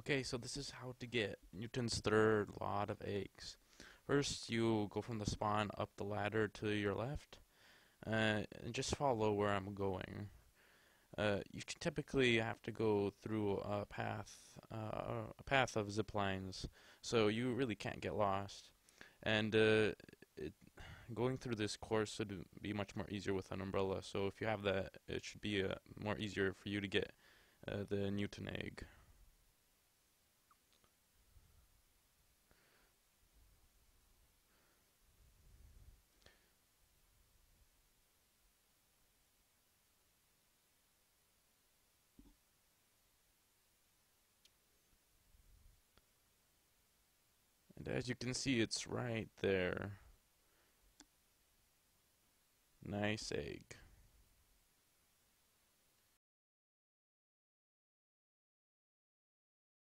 Okay, so this is how to get Newton's third law of eggs. First, you go from the spawn up the ladder to your left, uh, and just follow where I'm going. Uh, you typically have to go through a path, uh, a path of zip lines, so you really can't get lost. And uh, it, going through this course would be much more easier with an umbrella. So if you have that, it should be uh, more easier for you to get uh, the Newton egg. And as you can see, it's right there. Nice egg.